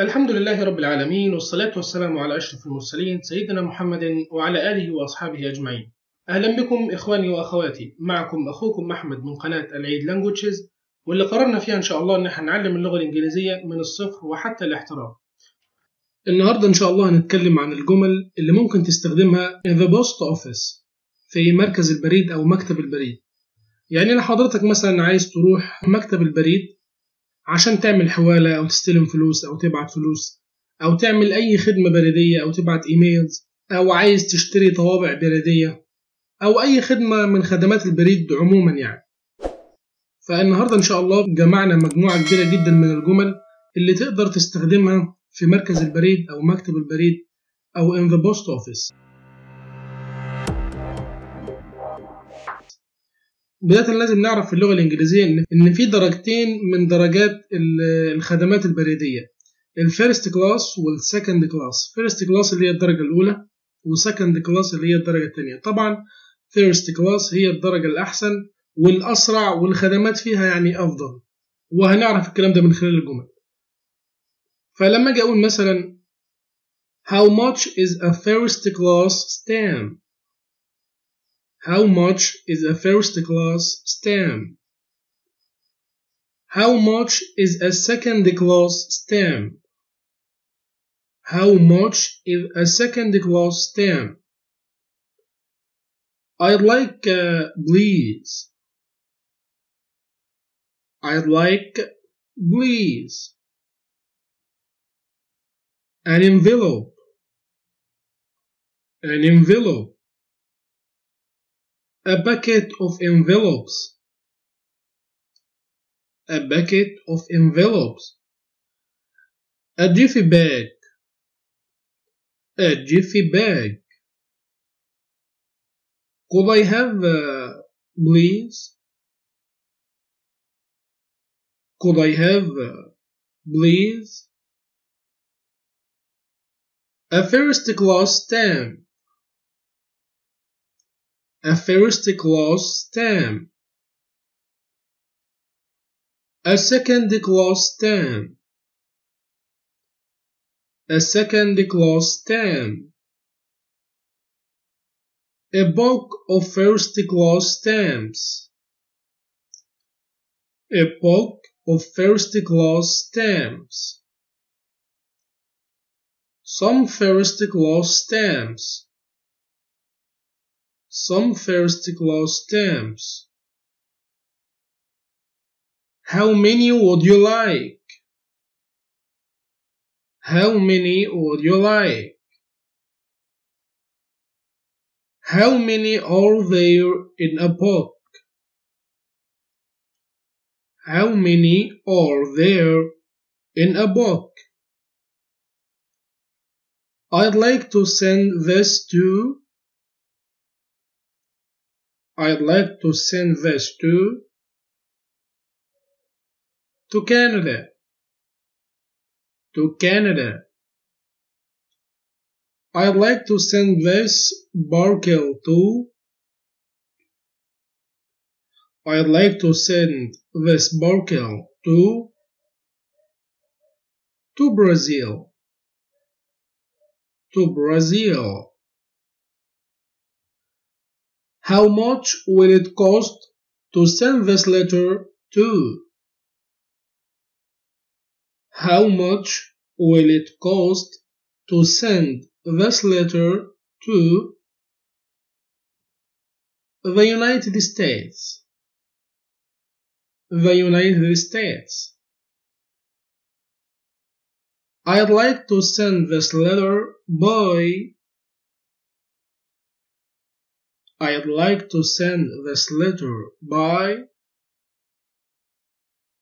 الحمد لله رب العالمين والصلاة والسلام على أشرف المرسلين سيدنا محمد وعلى آله وأصحابه أجمعين. أهلا بكم إخواني وأخواتي. معكم أخوكم أحمد من قناة العيد لانجوتشز واللي قررنا فيها إن شاء الله إن إحنا نعلم اللغة الإنجليزية من الصفر وحتى الاحتراف. النهاردة إن شاء الله هنتكلم عن الجمل اللي ممكن تستخدمها in the post office في مركز البريد أو مكتب البريد. يعني لو حضرتك مثلا عايز تروح مكتب البريد عشان تعمل حوالة أو تستلم فلوس أو تبعت فلوس أو تعمل أي خدمة بريدية أو تبعت إيميلز أو عايز تشتري طوابع بريدية أو أي خدمة من خدمات البريد عموما يعني. فالنهاردة إن شاء الله جمعنا مجموعة كبيرة جدا من الجمل اللي تقدر تستخدمها في مركز البريد أو مكتب البريد أو in the post office. بداية لازم نعرف في اللغة الإنجليزية إن في درجتين من درجات الخدمات البريدية. الفيرست كلاس والسكند كلاس. فيرست كلاس اللي هي الدرجة الأولى وسكند كلاس اللي هي الدرجة الثانية. طبعا فيرست كلاس هي الدرجة الأحسن والأسرع والخدمات فيها يعني أفضل. وهنعرف الكلام ده من خلال الجمل. فلما أجي أقول مثلا How much is a first class stamp? How much is a first class stamp? How much is a second class stamp? How much is a second class stamp? I'd like, uh, please. I'd like, please. An envelope. An envelope. A bucket of envelopes. A bucket of envelopes. A jiffy bag. A jiffy bag. Could I have, please? Could I have, please? A first class stamp. A first class stamp. A second class stamp. A second class stamp. A book of first class stamps. A book of first class stamps. Some first class stamps. Some first class stamps. How many would you like? How many would you like? How many are there in a book? How many are there in a book? I'd like to send this to. I'd like to send this to. To Canada. To Canada. I'd like to send this barkel to. I'd like to send this barkel to. To Brazil. To Brazil. How much will it cost to send this letter to? How much will it cost to send this letter to the United States? The United States. I'd like to send this letter by I'd like to send this letter by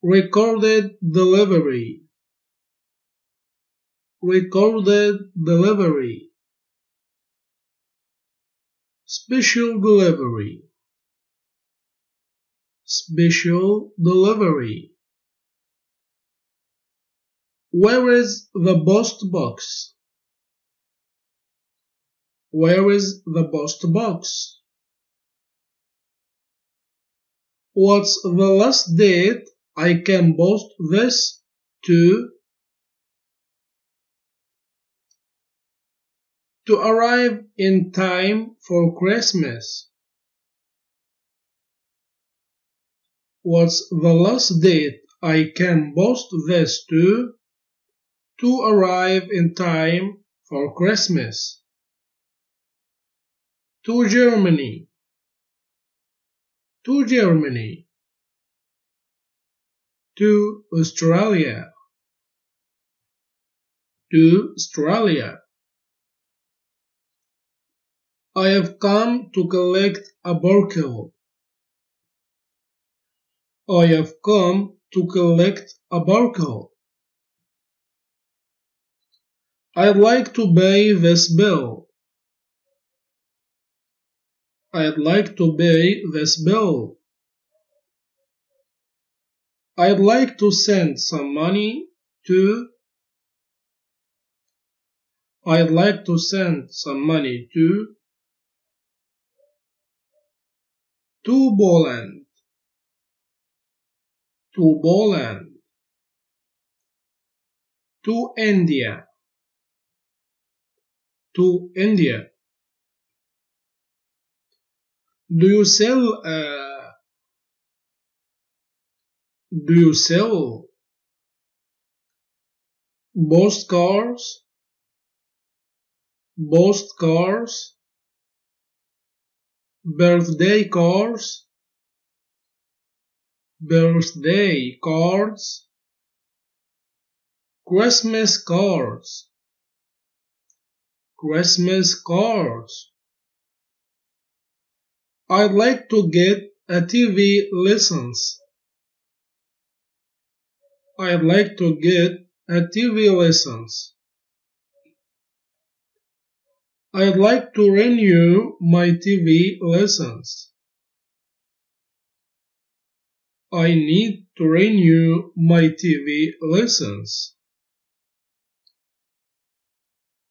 recorded delivery. Recorded delivery. Special delivery. Special delivery. Where is the post box? Where is the post box What's the last date I can post this to? To arrive in time for Christmas. What's the last date I can post this to? To arrive in time for Christmas. To Germany. To Germany. To Australia. To Australia. I have come to collect a barcode. I have come to collect a barcode. I'd like to pay this bill. I'd like to pay this bill. I'd like to send some money to I'd like to send some money to to Poland to Poland to India. To India do you sell uh, do you sell postcards postcards birthday cards birthday cards? Christmas cards? Christmas cards I'd like to get a TV license I'd like to get a TV license I'd like to renew my TV license. I need to renew my TV license.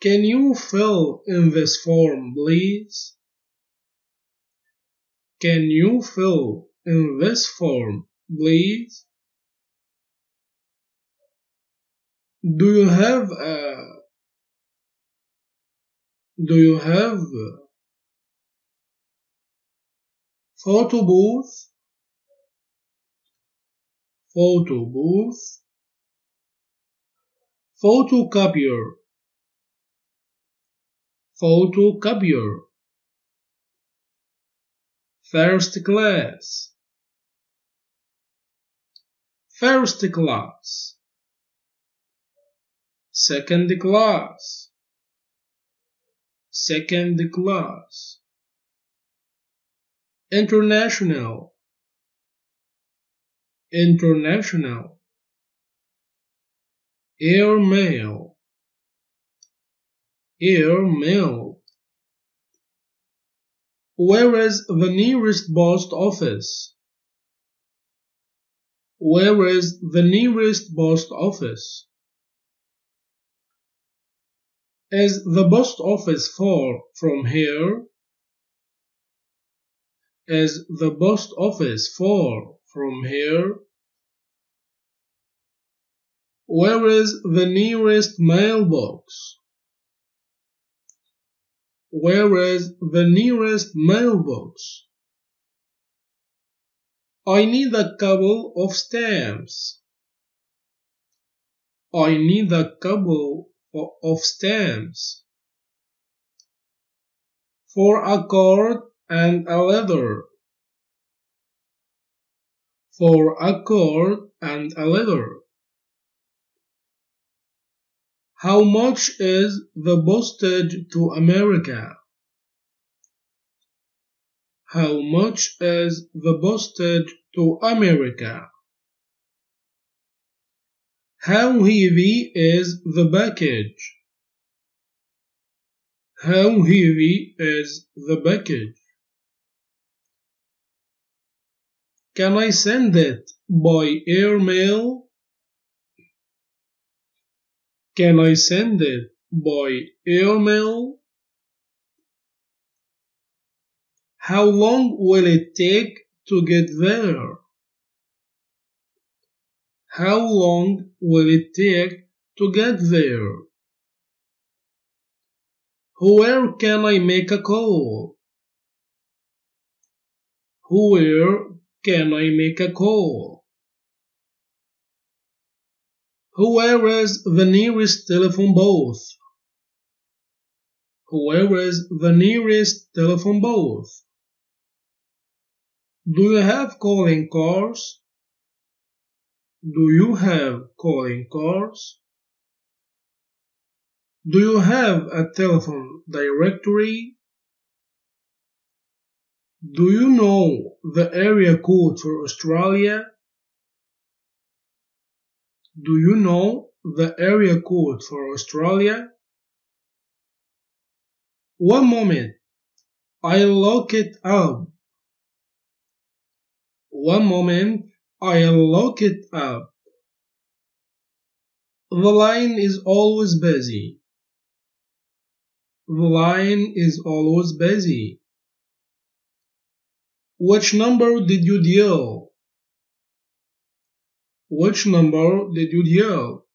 Can you fill in this form, please? Can you fill in this form, please? Do you have a do you have photo booth? Photo booth. Photocopier. Photocopier. First class. First class. Second class. Second class. International. International. Airmail. Airmail where is the nearest post office where is the nearest post office is the post office far from here? Is the post office far from here? Where is the nearest mailbox? Where is the nearest mailbox? I need a couple of stamps. I need a couple of stamps for a cord and a leather for a cord and a leather how much is the postage to America? How much is the postage to America? How heavy is the package? How heavy is the package? Can I send it by airmail? Can I send it by airmail? How long will it take to get there? How long will it take to get there? Where can I make a call? Where can I make a call? Where is the nearest telephone booth? Where is the nearest telephone booth? Do you have calling cards? Do you have calling cards? Do you have a telephone directory? Do you know the area code for Australia? Do you know the area code for Australia? One moment, I'll look it up. One moment, I'll look it up. The line is always busy. The line is always busy. Which number did you dial? Which number did you dial?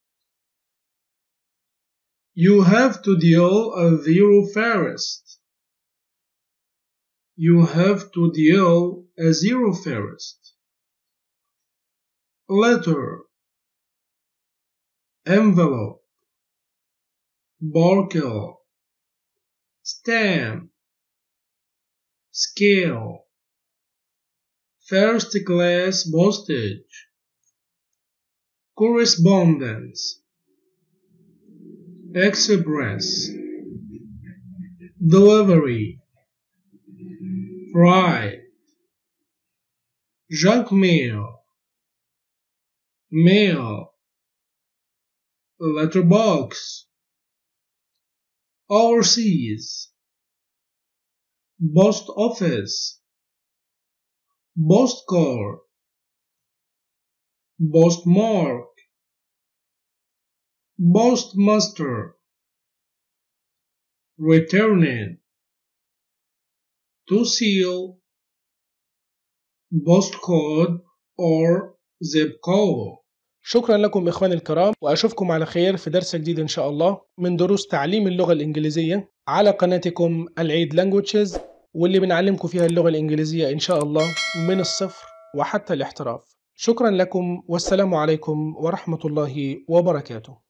You have to deal a zero first. You have to deal a zero first. Letter Envelope Barkel Stamp Scale First class postage Correspondence. Express. Delivery. Freight. Junk mail. Mail Letterbox. Overseas. Post office. Postcard Postmark Postmaster Returning. To seal. Postcode or zip code. شكرا لكم إخواني الكرام وأشوفكم على خير في درس جديد إن شاء الله من دروس تعليم اللغة الإنجليزية على قناتكم العيد لانجوجز واللي بنعلمكم فيها اللغة الإنجليزية إن شاء الله من الصفر وحتى الاحتراف. شكرا لكم والسلام عليكم ورحمة الله وبركاته.